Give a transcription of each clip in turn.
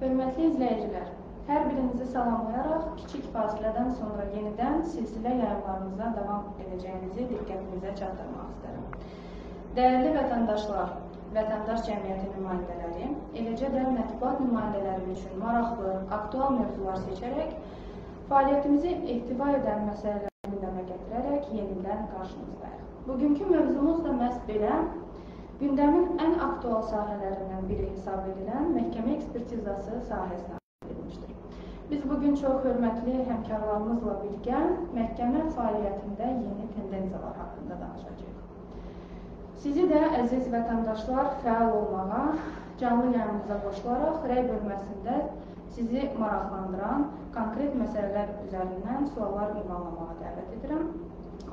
Hörmətli izləyicilər, hər birinizi salamlayaraq kiçik fasilədən sonra yenidən silsilə yayımlarımıza davam edəcəyinizi diqqətinizə çatdırmaq istərəm. Dəyərli vətəndaşlar, vətəndaş cəmiyyəti nümayəndələri, eləcə də mətbuat nümayəndələri üçün maraqlı, aktual mövzular seçərək fəaliyyətimizi ehtiva edən məsələləri gündəmə gətirərək yenidən qarşınızdayıq. Bugünkü mövzumuz da məhz belə Gündəmin ən aktual sahələrindən biri hesab edilən məhkəmə ekspertizası sahəsinə edilmişdir. Biz bugün çox hörmətli həmkarlarımızla birgə məhkəmə fəaliyyətində yeni tendensiyalar haqqında danışacağıq. Sizi də əziz vətəndaşlar fəal olmağa, canlı yayımıza qoşularaq rəy bölməsində sizi maraqlandıran konkret məsələlər üzərindən suallar ünvanlamağa dəvət edirəm.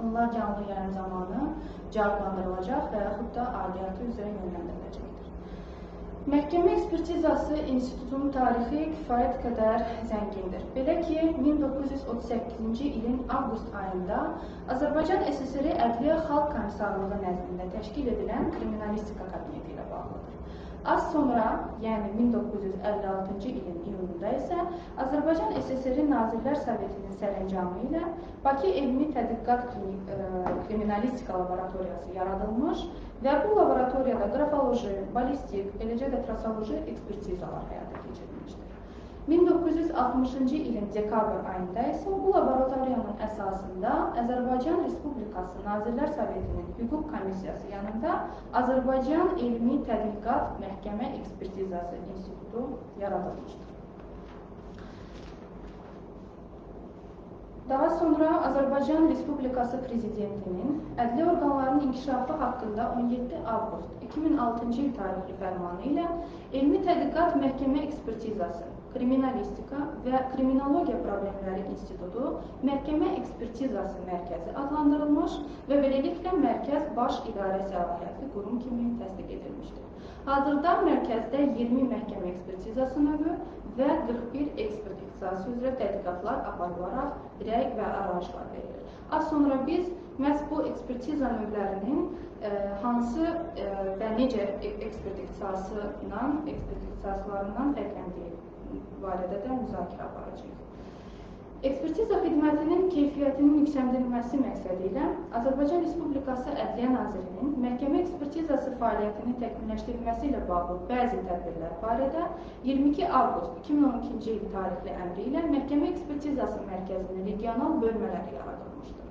Onlar canlı yayım zamanı cavablandırılacaq və yaxud da aidiyyatı üzrə yönləndiriləcəkdir. Məhkəmə ekspertizası institutunun tarixi kifayət qədər zəngindir. Belə ki, 1938-ci ilin avqust ayında Azərbaycan SSR Ədliyyə Xalq Komissarlığı nəzdində təşkil edilən kriminalistika kabineti. Az sonra, yəni 1956-cı ilin iyununda isə Azərbaycan SSR Nazirlər Sovetinin sərəncamı ilə Bakı Elmi Tədqiqat Kriminalistika Laboratoriyası yaradılmış və bu laboratoriyada qrafoloji, ballistik, eləcə də trasoloji ekspertizalar həyata keçirilmişdir. 1960-cı ilin dekabr ayında isə bu laboratoriyanın əsasında Azərbaycan Respublikası Nazirlər Sovetinin Hüquq Komissiyası yanında Azərbaycan Elmi Tədqiqat Məhkəmə Ekspertizası İnstitutu yaradılmışdır. Daha sonra Azərbaycan Respublikası Prezidentinin ədli orqanların inkişafı haqqında 17 avqust 2006-cı il tarixli fərmanı ilə Elmi Tədqiqat Məhkəmə Ekspertizası Kriminalistika və Kriminologiya Problemləri İnstitutu Məhkəmə Ekspertizası Mərkəzi adlandırılmış və beləliklə mərkəz baş idarə səlahiyyətli qurum kimi təsdiq edilmişdir. Hazırda mərkəzdə 20 məhkəmə ekspertizası növü və 41 ekspert ixtisası üzrə tədqiqatlar aparılaraq rəy və arayışlar verilir. Az sonra biz məhz bu ekspertiza növlərinin ə, e, hansı ə, e, və necə ekspert ixtisası ilə, ekspert ixtisaslarından fərqləndiyi barədə də müzakirə aparacağıq. Ekspertiza xidmətinin keyfiyyətinin yüksəldirilməsi məqsədi ilə Azərbaycan Respublikası Ədliyyə Nazirinin məhkəmə ekspertizası fəaliyyətinin təkmilləşdirilməsi ilə bağlı bəzi tədbirlər barədə 22 avqust 2012-ci il tarixli əmri ilə məhkəmə ekspertizası mərkəzinin regional bölmələri yaradılmışdır.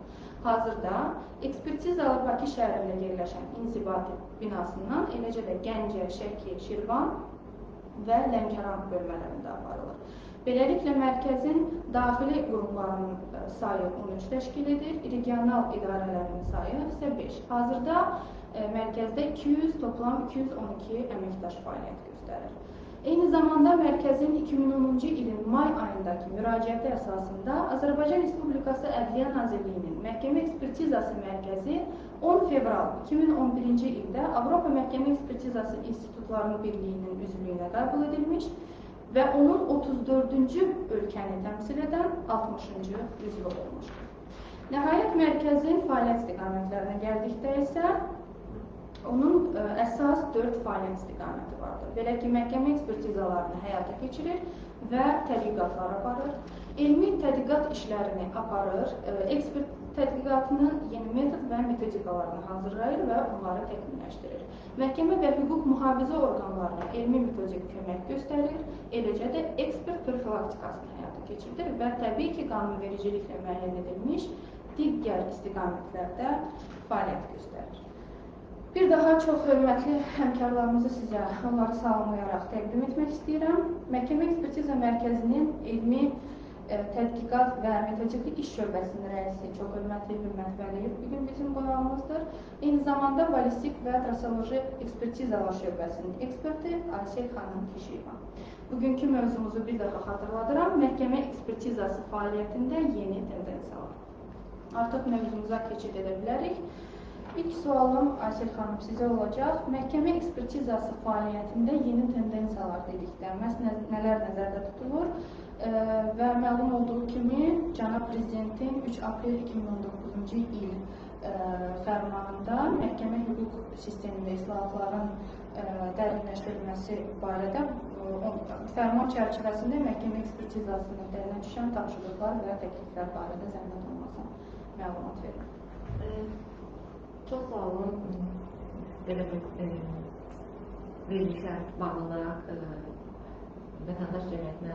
Hazırda ekspertizalar Bakı şəhərində yerləşən inzibati binasından, eləcə də Gəncə, Şəki, Şirvan və Lənkəran bölmələrində aparılır. Beləliklə, mərkəzin daxili qurumlarının e, sayı 13 təşkil edir, regional idarələrin sayı isə 5. Hazırda e, mərkəzdə 200, toplam 212 əməkdaş fəaliyyət göstərir. Eyni zamanda mərkəzin 2010-cu ilin may ayındakı müraciəti əsasında Azərbaycan Respublikası Ədliyyə Nazirliyinin Məhkəmə Ekspertizası Mərkəzi 10 fevral 2011-ci ildə Avropa Məhkəmə Ekspertizası İnstitutlarının Birliyinin üzvlüyünə qəbul edilmiş və onun 34-cü ölkəni təmsil edən 60-cı üzvü olmuşdur. Nəhayət mərkəzin fəaliyyət istiqamətlərinə gəldikdə isə onun ə, e, əsas 4 fəaliyyət istiqaməti vardır. Belə ki, məhkəmə ekspertizalarını həyata keçirir və tədqiqatlar aparır. Elmi tədqiqat işlərini aparır, ə, e, ekspert tədqiqatının yeni metod və metodikalarını hazırlayır və onları təkmilləşdirir. Məhkəmə və hüquq mühafizə orqanlarına elmi metodik kömək göstərir, eləcə də ekspert profilaktikasını həyata keçirilir və təbii ki, qanunvericiliklə müəyyən edilmiş digər istiqamətlərdə fəaliyyət göstərir. Bir daha çox hörmətli həmkarlarımızı sizə onları salamlayaraq təqdim etmək istəyirəm. Məhkəmə Ekspertiza Mərkəzinin elmi tədqiqat və metodiki iş şöbəsinin rəisi çox hörmətli Hürmət Vəliyev bugün bizim qonağımızdır. Eyni zamanda ballistik və trasoloji ekspertizalar şöbəsinin eksperti Aysel xanım Kişiyeva. Bugünkü mövzumuzu bir daha xatırladıram. Məhkəmə ekspertizası fəaliyyətində yeni tendensiyalar. Artıq mövzumuza keçid edə bilərik. İlk sualım Aysel xanım sizə olacaq. Məhkəmə ekspertizası fəaliyyətində yeni tendensiyalar dedikdə məhz nə, nələr nəzərdə tutulur? Və məlum olduğu kimi cənab prezidentin 3 aprel 2019-cu il fərmanında məhkəmə hüquq sistemində islahatların dərinləşdirilməsi barədə fərman çərçivəsində məhkəmə ekspertizasına dərinə düşən tapşırıqlar və təkliflər barədə zəhmət olmasa məlumat verin. E, çox sağ olun. Belə bir verilişə bağlı olaraq vətəndaş cəmiyyətinə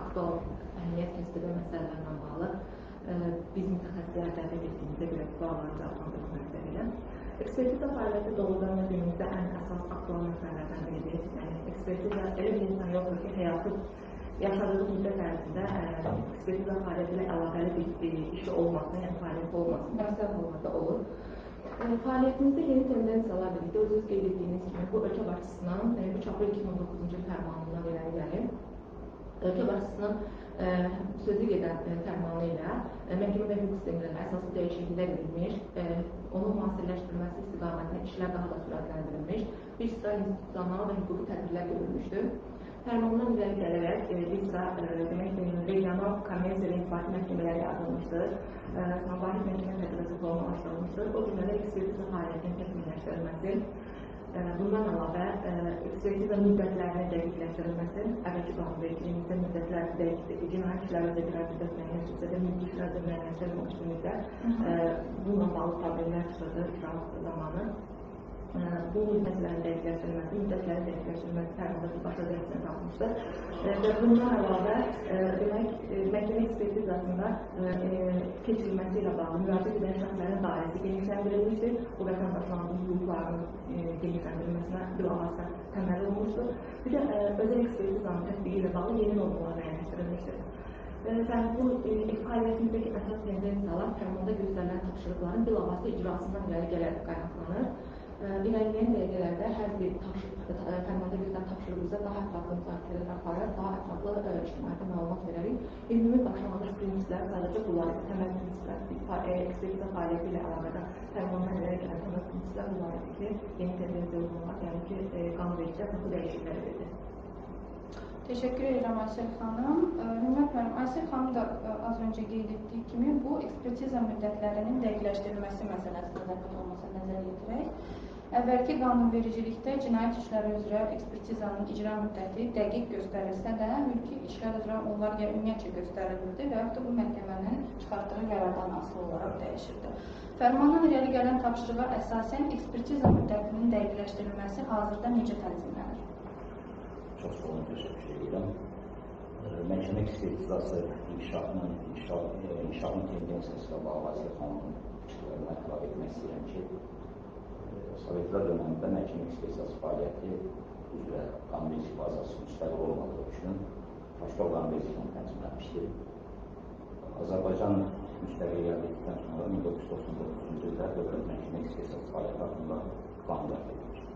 aktual əhəmiyyət edən məsələlərlə bağlı e, biz mütəxəssislər dəvət etdiyimizə görə sualları cavablandırmaq məqsədilə ekspertiza fəaliyyəti doğrudan da günümüzdə ən əsas aktual məsələlərdən biridir. Yəni ekspertiza elə bir insan yoxdur ki, həyatı yaşadığı müddət ərzində e, ekspertiza fəaliyyəti ilə əlaqəli bir, işi olmasın, yəni fəaliyyəti olmasın, məsələ olmasa olur. Fəaliyyətimizdə yeni tendensiyalar birlikdə özünüz qeyd etdiyiniz kimi başçısının 3 aprel 2019-cu il fərmanından irəli gəlib. Ölkə başçısının ə, sözü gedən ə, fərmanı ilə ə, məhkəmə və hüquq sistemlərində əsaslı dəyişikliklər edilmiş, onun müasirləşdirilməsi istiqamətində işlər daha da sürətləndirilmiş, bir sıra institusional və hüquqi tədbirlər görülmüşdür. Fərmandan irəli gələrək e, Lisa e, demək regional kommersiya və inzibati məhkəmələri yaradılmışdır. E, Sabahit məhkəmə tədbirəsi formalaşdırılmışdır. O cümlədə ekspertiza fəaliyyətinin təkmilləşdirilməsi, e, bundan əlavə ekspertiza müddətlərinin dəqiqləşdirilməsi, əvvəlki qanunvericiliyimizdə müddətlər dəqiq cinayət işlərində bir müddət müəyyənləşdirsə də mülki işlərdə müəyyənləşdirilməmiş müddət. Bununla bağlı problemlər çıxırdı icra zamanı bu müddətlərin dəqiqləşdirilməsi, müddətlərin dəqiqləşdirilməsi fərqində başa dəyişmə qalmışdır. Və bundan əlavə, demək, məhkəmə ekspertizasında keçirilməsi ilə bağlı müraciət edən şəxslərin dairəsi genişləndirilmişdir. Bu vətəndaşlarımızın hüquqlarının genişləndirilməsinə bilavasitə təməl olunmuşdur. Bir də özəl ekspertizanın tətbiqi ilə bağlı yeni normalar müəyyənləşdirilmişdir. Sən bu fəaliyyətimizdəki əsas tendensiyalar fərmanda göstərilən tapşırıqların bilavasitə icrasından irəli gələrək qaynaqlanır irəliləyən dəqiqələrdə hər bir fərmanda verilən tapşırığımızda daha ətraflı müzakirələr aparır, daha ətraflı ictimaiyyətə məlumat verərik. Ümumi başlanğıc prinsiplər sadəcə bunlar təməl prinsiplər, ekspertiza fəaliyyəti ilə əlaqədar fərmandan irəli gələn təməl prinsiplər bunlar idi ki, yeni tendensiya uyğunluq, yəni ki, qanunvericidə bu dəyişikliklər edir. Teşekkür ederim Aysel Hanım. Hürmet Hanım, Aysel Hanım da az önce qeyd etdiyi kimi bu ekspertiza müddətlərinin dəqiqləşdirilməsi məsələsində zəhmət olmasa nəzər yetirək. Əvvəlki qanunvericilikdə cinayət işləri üzrə ekspertizanın icra müddəti dəqiq göstərilsə də, mülki işlər üzrə onlar ya ümumiyyətcə göstərilirdi və yaxud da bu məhkəmənin çıxartdığı qərardan asılı olaraq dəyişirdi. Fərmandan irəli gələn tapşırığa əsasən ekspertiza müddətinin dəqiqləşdirilməsi hazırda necə tənzimlənir? Çox sağ olun, təşəkkür edirəm. Məhkəmə ekspertizası inkişafının, inkişaf, inkişafın tendensiyası ilə bağlı Azər xanımın fikirlərini ətraf etmək istəyirəm ki, Sovetlər dövründə məhkəmə ekspertizası fəaliyyəti üzrə qanunvericilik bazası müstəqil olmadığı üçün başqa qanunvericiliklə tənzimlənmişdir. Azərbaycan müstəqil əldə etdikdən sonra 1999-cu ildə dövlət məhkəmə ekspertizası fəaliyyəti haqqında qanun ləğv edilmişdir.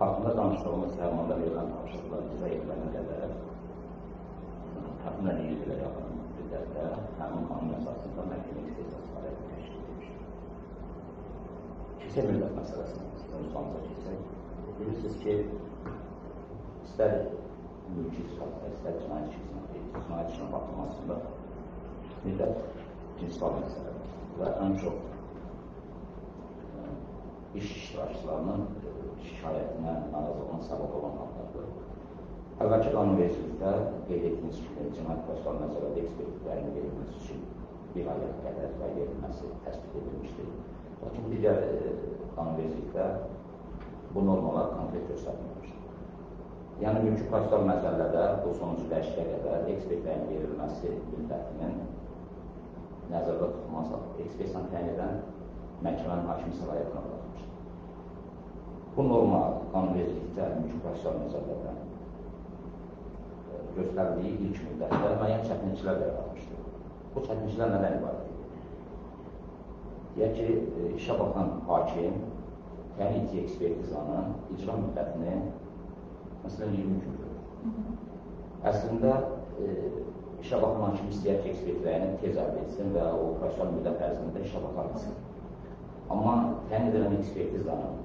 Haqqında danışdığımız fərmanda verilən tapşırıqlar icra edilənə qədər təxminən 100 ilə yaxın müddətdə həmin qanun əsasında məhkəmə ekspertizası fəaliyyəti təşkil edilmişdir. Kilsə millət məsələsini Özbanca kilsək. Bilirsiniz ki, istər mülki istifadə, istər cinayət işinə, cinayət işinə baxılmasında millət prinsipal məsələdir və ən çox iş iştirakçılarının şikayətinə, narazılığına səbəb olan hallardır. Əvvəlki qanunvericilikdə qeyd etdiyiniz kimi cinayət prosessual məsələdə ekspertlərin verilməsi üçün bir aya qədər və verilməsi təsdiq edilmişdir. Lakin digər qanunvericilikdə bu normalar konkret göstərilmişdir. Yəni, mülki prosessual məsələdə bu sonuncu dəyişikliyə qədər ekspertlərin verilməsi müddətinin nəzərdə tutulması, ekspertlə təyin edən məhkəmənin hakimi səlahiyyətinə buraxmışdır. Bu norma qanunvericilikdə mülki prosessual məsələdə e, göstərdiyi ilk müddətdə müəyyən çətinliklər yaratmışdır. Bu çətinliklər nədən ibarət edir? Deyək ki, e, işə baxan hakim təyin etdiyi ekspertizanın icra müddətini məsələn 20 gün görür. Əslində e, işə baxan hakim istəyər ki, ekspertlərini tez əldə etsin və o prosessual müddət ərzində işə baxa bilsin. Amma təyin edilən ekspertizanın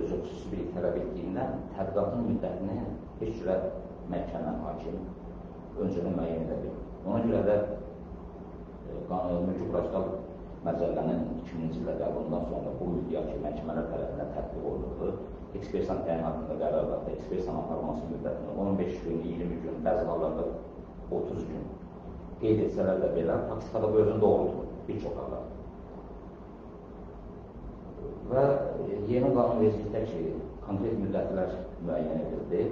özü xüsusi bir tələb etdiyindən tədqiqatın müddətini heç cürə məhkəmə hakim öncədən müəyyən edə bilir. Ona görə də e, mülki prosessual məcəllənin 2000-ci ildə qəbulundan sonra bu iddia ki, məhkəmələr tərəfindən tətbiq olunur. olundu. Ekspersan təyinatında qərarlarda ekspersan aparılması müddətini 15 gün, 20 gün, bəzi hallarda 30 gün qeyd etsələr də belə, praktikada bu özünü doğrultur bir çox hallarda. Və yeni qanunvericilikdə ki, konkret müddətlər müəyyən edildi.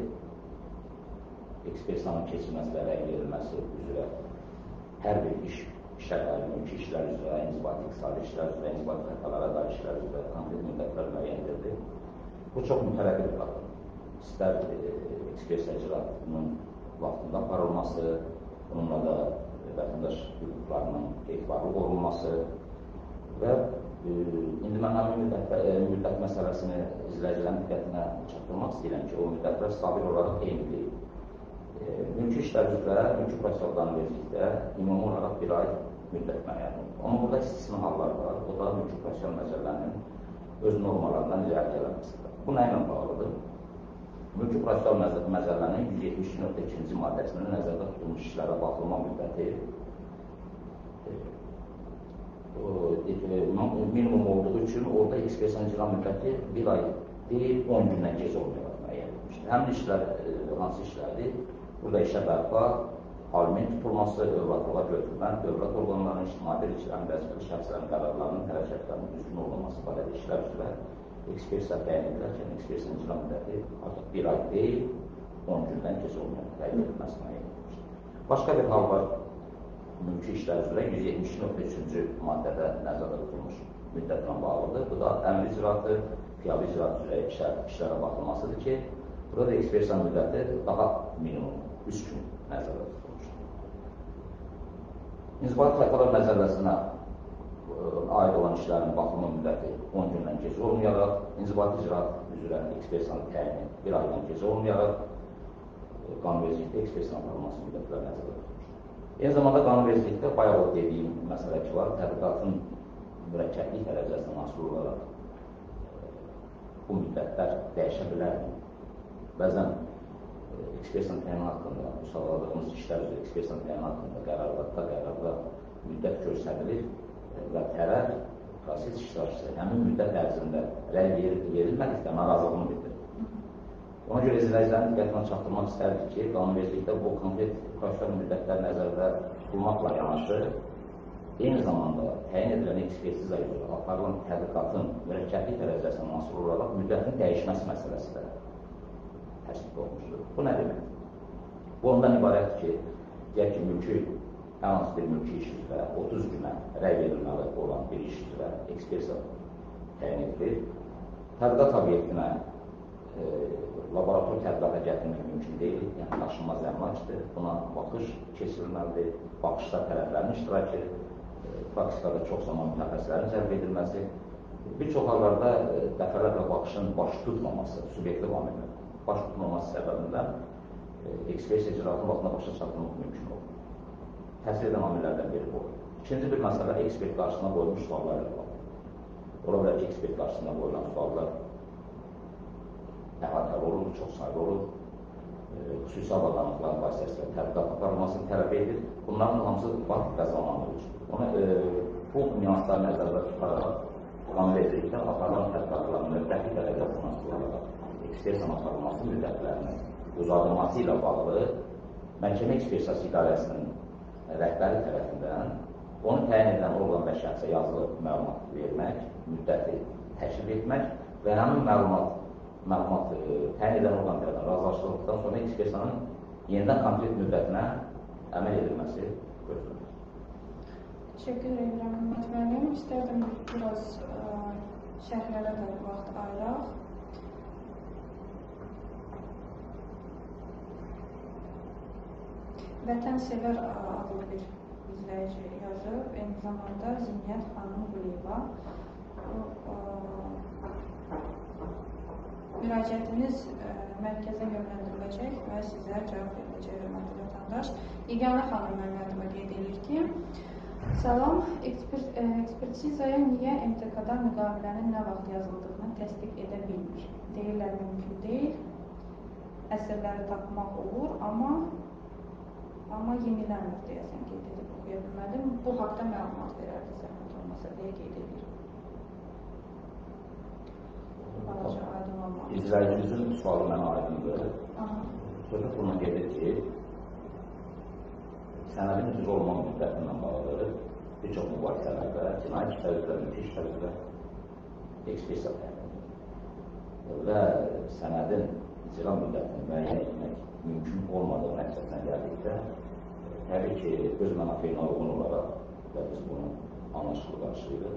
Ekspersanın keçirilməsi və rəy verilməsi üzrə hər bir iş, dair mülki işlər üzrə, inzibati iqtisadi işlər üzrə, inzibati xətalara dair işlər üzrə konkret müddətlər müəyyən edildi. Bu çox mütərəqqi bir qadın. İstər e, ekspersiya icraatının vaxtında aparılması, bununla da vətəndaş hüquqlarının etibarlı qorunması və İndi mən həmin müddət, e, müddət məsələsini izləyicilərin diqqətinə çatdırmaq istəyirəm ki, o müddətlər stabil olaraq eynidir. E, mülki işlər üzrə, mülki prosesor qanunvericilikdə ümumi olaraq bir ay müddət müəyyən olunur. Amma burada istisna hallar var. O da mülki prosesor məsələlərinin öz normalarından irəli gəlməsidir. Bu nə ilə bağlıdır? Mülki prosesor məsələlərinin 172.2-ci maddəsində nəzərdə tutulmuş işlərə baxılma müddəti minimum olduğu üçün orada ekspersiyanın icra müddəti bir ay deyil, 10 gündən gec olmayaraq müəyyən edilmişdir. Həmin işlər e, hansı işlərdir? Burada işə bərpa, alimin tutulması, övladlığa götürmə, dövlət orqanlarının, ictimai birliklərin, vəzifəli şəxslərin qərarlarının, hərəkətlərinin düzgün olunması barədə işlər üzrə ekspersiya bəyan edilərkən ekspersiyanın icra müddəti artıq bir ay deyil, 10 gündən gec olmayaraq təyin edilməsi müəyyən edilmişdir. Başqa bir hal var, mülki işlər üzrə 172.3-cü maddədə nəzərdə tutulmuş müddətlə bağlıdır. Bu da əmri icraatı, fiyali icraat üzrə işlər, işlərə baxılmasıdır ki, burada da ekspersiya müddəti daha minimum 3 gün nəzərdə tutulmuşdur. İnzibati xətalar nəzərləsinə aid olan işlərin baxımı müddəti 10 gündən gec olmayaraq, inzibati icraat üzrə ekspersiyanın təyini bir aydan gec olmayaraq, qanunvericilikdə ekspersiyanın aparılması müddətlər nəzərdə tutulmuşdur. Eyni zamanda qanunvericilikdə bayaq o dediyim məsələ ki var, tədqiqatın mürəkkəblik dərəcəsindən asılı olaraq e, bu müddətlər dəyişə bilər. Bəzən e, ekspersiyanın təyini haqqında, bu sağladığımız işlər üzrə ekspersiyanın təyini haqqında qərarlarda, qərarda müddət göstərilir və tərəf proses iştirakçısı həmin müddət ərzində rəy verilmədikdə narazılığını bildirir. Ona görə izləyicilərin diqqətinə çatdırmaq istərdik ki, qanunvericilikdə bu konkret proseslər müddətlər nəzərdə tutulmaqla yanaşı, eyni zamanda təyin edilən ekspertiza üzrə aparılan tədqiqatın mürəkkəblik dərəcəsindən asılı olaraq müddətin dəyişməsi məsələsi təsdiq olunmuşdur. Bu nə deməkdir? Bu ondan ibarətdir ki, deyək ki, mülki, hər hansı bir mülki iş üzrə 30 günə rəy verilməli olan bir iş üzrə ekspertiza təyin edilir. Tədqiqat obyektinə e, laborator tədqiqata gətirmək mümkün deyil, yəni daşınmaz əmlakdır. Buna baxış keçirilməlidir, baxışlar tərəflərinin iştirakı, e, praktikada çox zaman mütəxəssislərin cəlb edilməsi, bir çox hallarda e, dəfələrlə baxışın baş tutmaması, subyektiv amillər, baş tutmaması səbəbindən e, ekspersiya icraatının vaxtına başa çatdırmaq mümkün olur. Təsir edən amillərdən biri bu. İkinci bir məsələ ekspert qarşısına qoyulmuş suallar ilə bağlı. Ola bilər ki, ekspert qarşısına qoyulan suallar əhatəli olur, çox sayda olur. E, xüsusi avadanlıqlar vasitəsilə tədqiqat aparılmasını tələb edir. Bunların hamısı vaxt və zaman alır. Ona e, bu nüansları nəzərdə tutaraq qanunvericilikdə aparılan tədqiqatların müddətli dərəcəsindən asılı olaraq ekspersiya aparılması müddətlərinin uzadılması ilə bağlı məhkəmə ekspersiyası idarəsinin rəhbəri tərəfindən onu təyin edən orqan və şəxsə yazılı məlumat vermək, müddəti təşrif etmək və həmin məlumat məlumat e, təyin edən orqan tərəfindən razılaşdırıldıqdan sonra ekspersiyanın yenidən konkret müddətinə əməl edilməsi gözlənilir. Təşəkkür edirəm Hümmət müəllim. İstərdim biraz ə, e, şərhlərə də vaxt ayıraq. Vətənsevər adlı bir izləyici yazıb, eyni zamanda Ziniyyət xanım Quliyeva. Müraciətiniz ə, e, mərkəzə yönləndiriləcək və sizə cavab veriləcək hörmətli vətəndaş. Yeganə xanım müəllimə qeyd edir ki, Salam, ekspert, ə, e, ekspertizaya niyə MTK-da müqavilənin nə vaxt yazıldığını təsdiq edə bilmir? Deyirlər mümkün deyil. Əsərləri tapmaq olur, amma amma yenilənmir deyəsən qeyd edib oxuya bilmədim. Bu haqda məlumat verərdi zəhmət olmasa deyə qeyd edir. Balaca aydın izləyicimizin sualı mənə aydındır. Söhbət bundan gedir ki, sənədin üzrə olma müddəti ilə bağlı bir çox mübahisələrdə cinayət işləri üzrə, mülki işlər üzrə ekspertiza təyin və sənədin icra müddətini müəyyən etmək mümkün olmadığı nəticəsinə gəldikdə, təbii ki, öz mənafeyinə uyğun olaraq və biz bunu anlaşıqlı qarşılayırıq,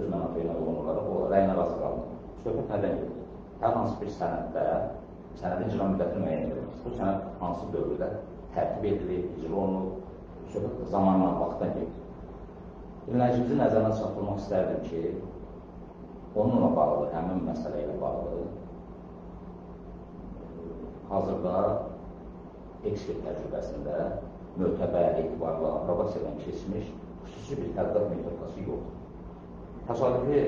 öz mənafeyinə uyğun olaraq o rəyinə razı qalmır. Söhbət nədən gedir? Hər hansı bir sənəddə sənədin icra müddətini müəyyən edilir. Bu sənəd hansı dövrdə tərtib edilir, icra olunur, söhbət zamanla, vaxtdan gedir. Dinləyicimizi nəzərə çatdırmaq istərdim ki, onunla bağlı, həmin məsələ ilə bağlı hazırda ekspert təcrübəsində mötəbər, etibarlı, aprobasiyadan keçmiş xüsusi bir tədqiqat metodikası yoxdur. Təsadüfi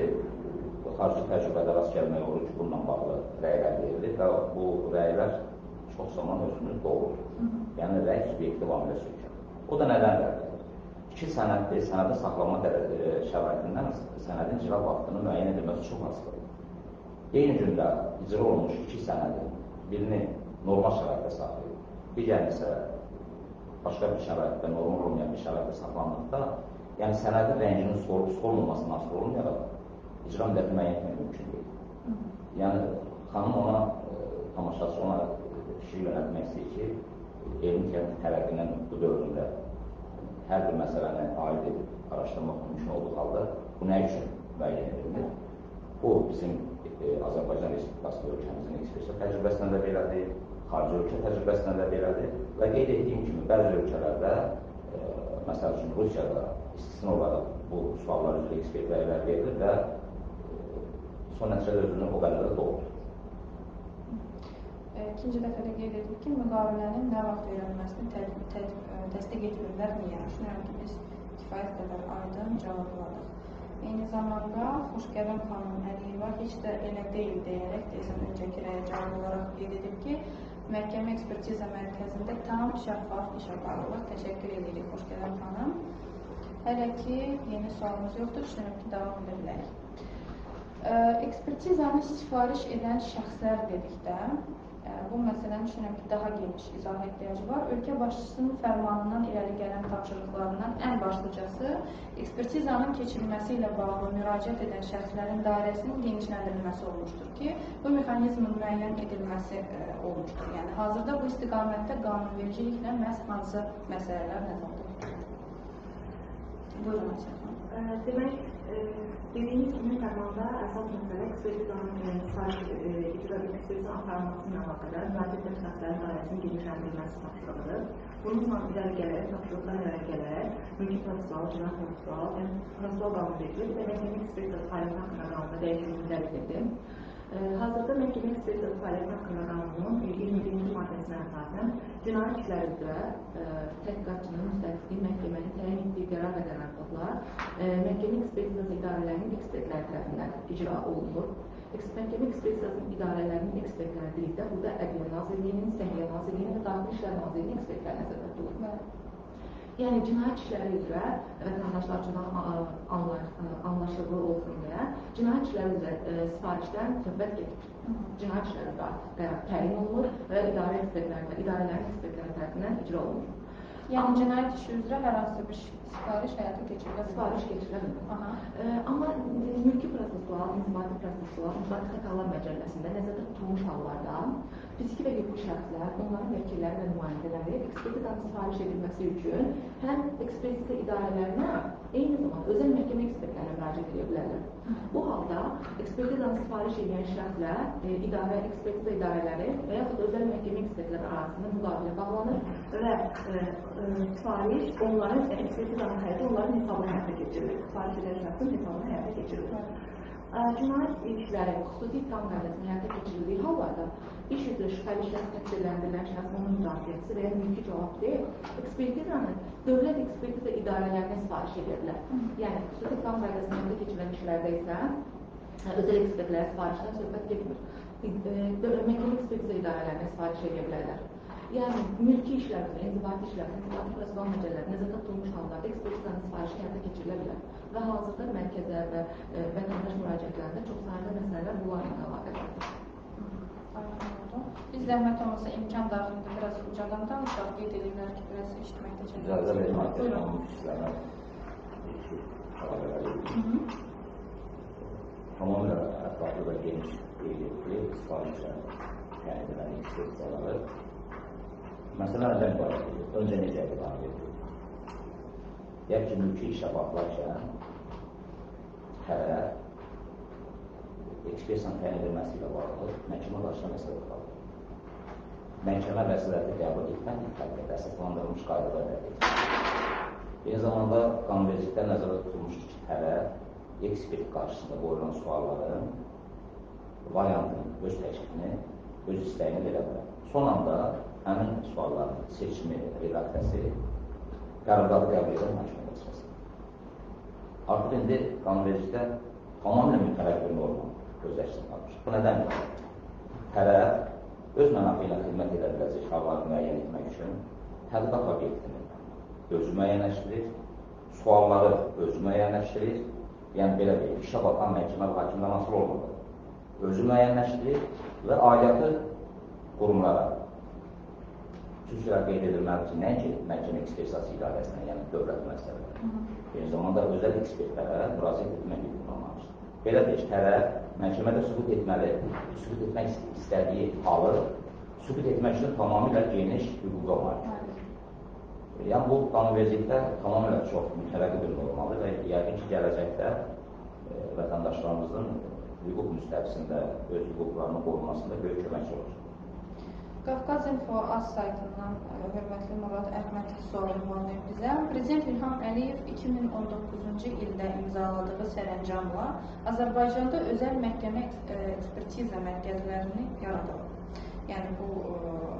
xarici təcrübədə rast gəlmək olur ki, bununla bağlı rəylər verilir və bu rəylər çox zaman özünü doğrur. Yəni, rəy subyektiv amilə sökür. O da nədən rəy iki sənəddir, sənədin saxlanma şəraitindən sənədin icra vaxtını müəyyən edilməsi çox asılıdır. Eyni gündə icra olunmuş iki sənədin birini normal şəraitdə saxlayır, digərini isə başqa bir şəraitdə, normal olmayan bir şəraitdə saxlandıqda, yəni sənədin rənginin solub solmamasından asılı olmayaraq icra müddəti müəyyən etmək mümkün deyil. Yəni, xanım ona, e, tamaşaçı ona fikir yönətmək istəyir ki, elmi texnik tərəqindən bu dövründə hər bir məsələni aid edib araşdırmaq mümkün olduğu halda bu nə üçün müəyyən edilir? Bu bizim e, Azərbaycan Respublikası ölkəmizin ekspertiya təcrübəsində də belədir, xarici ölkə təcrübəsində də belədir və qeyd etdiyim kimi bəzi ölkələrdə e, məsəl üçün Rusiyada istisna olaraq bu suallar üzrə ekspert rəylər verilir və e, son nəticədə özünü o qədər də doğrudur. İkinci dəfə də qeyd etdik ki, müqavilənin nə vaxt tə təsdiq etmirlər. Niyə? Düşünürəm ki, biz kifayət qədər aydın cavabladıq. Eyni zamanda Xoşgələn xanım Əliyeva heç də elə deyil deyərək desəm öncəki rəyə cavab olaraq qeyd edib ki, məhkəmə ekspertiza mərkəzində tam şəffaf iş aparılır. Təşəkkür edirik Xoşgələn xanım. Hələ ki, yeni sualımız yoxdur. Düşünürəm ki, davam edə bilərik. Ekspertizanı sifariş edən şəxslər dedikdə, bu məsələnin düşünürəm ki, daha geniş izah ehtiyacı var. Ölkə başçısının fərmanından irəli gələn tapşırıqlarından ən başlıcası ekspertizanın keçirilməsi ilə bağlı müraciət edən şəxslərin dairəsinin genişləndirilməsi olmuşdur ki, bu mexanizmin müəyyən edilməsi ə, e, olmuşdur. Yəni hazırda bu istiqamətdə qanunvericiliklə məhz hansı məsələlər nəzərdə tutulur? Buyurun, Əsəf Demək, Dediyimiz kimi fərmanda əsas məsələ ekspertizanın sifariş icra ekspertizanın aparılması ilə əlaqədar edən şəxslərin dairəsinin genişləndirilməsi tapşırığıdır. Bununla irəli gələrək, tapşırıqdan irəli gələrək, mülki prosessual, cinayət prosessual, yəni prosessual qanunvericilik və məhkəmə ekspertizası fəaliyyəti haqqında qanunda dəyişiklik dərk edildi. Hazırda məhkəmə ekspertizası fəaliyyəti haqqında qanunun 21-ci maddəsinə əsasən cinayət işləri üzrə təhqiqatçının müstəqil məhkəmənin təyin etdiyi qərar və qərarlıqlar məhkəmə ekspertizası idarələrinin ekspertləri tərəfindən icra olunur. Məhkəmə ekspertizasının idarələrinin ekspertləri dedikdə burada Ədliyyə Nazirliyinin, Səhiyyə Nazirliyinin və Daxili İşlər Nazirliyinin ekspertləri nəzərdə tutulur. Yəni cinayət işləri üzrə vətəndaşlar üçün anlaşılır olsun deyə cinayət işləri üzrə e, sifarişdən söhbət gedir. Cinayət işləri üzrə qərar təyin olunur və idarə ekspertləri, idarələrin ekspertləri tərəfindən icra olunur. Yəni cinayət işi üzrə hər hansı bir sifariş həyata keçirilə Sifariş keçirilə. E, amma mülki prosesual, inzibati prosesual, inzibati xətalar məcəlləsində nəzərdə tutulmuş hallarda fiziki və hüquqi şəxslər, onların vəkilləri və nümayəndələri ekspertizanın sifariş edilməsi üçün həm ekspertiza idarələrinə, eyni zamanda özəl məhkəmə ekspertlərinə müraciət edə bilərlər. Bu halda ekspertizanı sifariş edən şəxslə e, idarə, ekspertiza idarələri və yaxud özəl məhkəmə ekspertləri arasında müqavilə bağlanır və e, e, sifariş onların e, ekspertizanın həyatı onların hesabına həyata keçirilir. Sifariş edən şəxsin hesabına həyata keçirilir. Cinayət işləri xüsusi ittiham qaydasında həyata keçirildiyi hallarda iş üzrə şübhəli şəxs təqsirləndirilən şəxs onun müdafiəçisi və ya mülki cavabdeh ekspertizanı dövlət ekspertiza idarələrinə sifariş edə bilər. Yəni, xüsusi ittiham qaydasında həyata keçirilən işlərdə isə özəl ekspertlərə sifarişdən söhbət getmir. Məhkəmə ekspertiza idarələrinə sifariş edə bilərlər. Yəni, mülki işlərdə, inzibati işlərdə, inzibati prosesual məcəllər nəzərdə tutulmuş hallarda ekspertizanın sifarişi həyata keçirilə bilər. Və hazırda mərkəzlər və vətəndaş müraciətlərində çox sayda məsələlər bunlarla əlaqədardır. zəhmət olmasa imkan daxilində biraz ucadan danışaq, qeyd edirlər ki, biraz eşitməkdə çətinlik. İcazə verin, -hı. tamamilə ətraflı və geniş qeydiyyətli sifarişlə təyin edilən ekspertizaları məsələ nədən ibarət edir? Öncə necə ibarət edir? Deyək ki, mülki işə baxılarkən tərəf ekspertizanın təyin edilməsi ilə bağlı məhkəmə qarşısında məsələ qalır. Məhkəmə vəsaləti qəbul etmək mütləqiyyət əsaslandırılmış qaydada əldə edilir. Eyni zamanda qanunvericilikdə nəzərdə tutulmuşdur ki, tərəf ekspert qarşısında qoyulan sualların variantını, öz təklifini, öz istəyini verə bilər. Son anda həmin sualların seçimi, redaksiyası qərarları qəbul edən məhkəmə vəzifəsidir. Artıq indi qanunvericilikdə tamamilə mütərəqqi bir norma özləşsin qalmış. Bu nədəndir? Tərəf öz mənafe ilə xidmət edə biləcək halları müəyyən etmək üçün tədqiqat obyektini özü müəyyənləşdirir, sualları özü müəyyənləşdirir, yəni belə deyək, işə baxan məhkəmə və hakimdən asılı olmalı. Özü müəyyənləşdirir və aidiyyatı qurumlara xüsusilə qeyd edilməli ki, nəinki məhkəmə ekspertizası idarəsinə, yəni dövlət müəssisələrə, eyni zamanda özəl ekspertlərə müraciət etmək hüququna malikdir. Belə deyək, tərəf məhkəmədə sübut etməli, sübut etmək istədiyi halı sübut etmək üçün tamamilə geniş hüquqa malikdir. Yəni bu qanunvericilikdə tamamilə çox mütərəqqi bir normadır və yəqin ki, gələcəkdə e, vətəndaşlarımızın hüquq müstəvisində öz hüquqlarının qorunmasında böyük köməkçi olacaq. Qafqaz Info az saytından ə, hörmətli Murad Əhməd sual ünvanlayıb bizə. Prezident İlham Əliyev 2019-cu ildə imzaladığı sərəncamla Azərbaycanda özəl məhkəmə ə, ekspertiza mərkəzlərini yaradılıb. Yəni bu ə,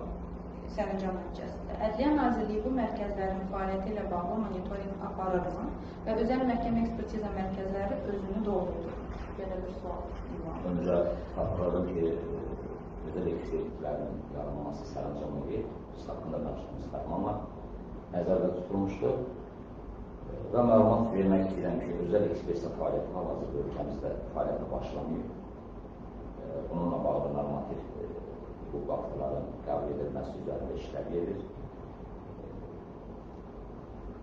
sərəncam nəticəsində. Ədliyyə Nazirliyi bu mərkəzlərin fəaliyyəti ilə bağlı monitorinq aparırmı və özəl məhkəmə ekspertiza mərkəzləri özünü doldurur? Belə bir sual. Öncə xatırladım ki, e, özəl ekspertlərin yaranması sərəncam edir. Biz haqqında danışdığımız fərmanla nəzərdə tutulmuşdur. E, Və məlumat vermək istəyirəm ki, özəl ekspertiza fəaliyyəti hal-hazırda ölkəmizdə fəaliyyətə başlamayıb. E, Bununla bağlı normativ e, hüquq aktların qəbul edilməsi üzərində işlər gedir.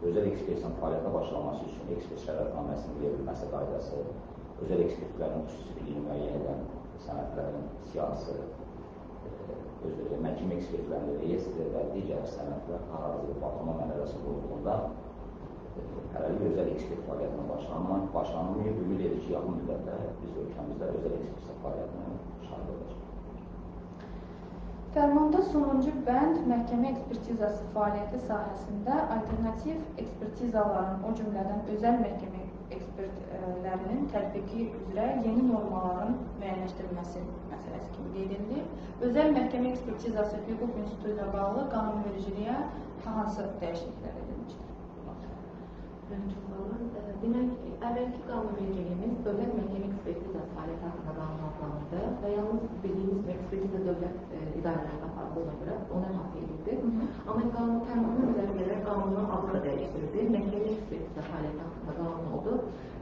Özəl ekspertizanın fəaliyyətə başlaması üçün ekspert şərəfnaməsinin verilməsi qaydası, özəl ekspertlərin xüsusiliyini müəyyən edən sənədlərin siyasi, məhkəmə ekspertlərinin reyestri və digər sənədlər hal-hazırda baxılma mərhələsi qurulduğunda hələlik özəl ekspert fəaliyyətinə başlanma, başlanılmayıb. Ümid edir ki, yaxın müddətdə biz ölkəmizdə özəl ekspert fəaliyyətinə şahid olacaq. Fərmanda sonuncu bənd məhkəmə ekspertizası fəaliyyəti sahəsində alternativ ekspertizaların, o cümlədən özəl məhkəmə ekspertlərinin tətbiqi üzrə yeni normaların müəyyənləşdirilməsi məsələsi kimi qeyd edilir. Özəl məhkəmə ekspertizası hüquq institutu ilə bağlı qanunvericiliyə hansı dəyişikliklər edilmişdir? Demək, əvvəlki qanunvericiliyimiz dövlət məhkəmə ekspertizası fəaliyyəti haqqında qanun adlanırdı və yalnız bildiyimiz kimi ekspertiza dövlət e, idarələrində aparıldığına görə ona əhatə edirdi. Amma qanun tərminin üzərində qanunun adını da dəyişdirildi. Məhkəmə ekspertiza fəaliyyəti haqqında qanun oldu.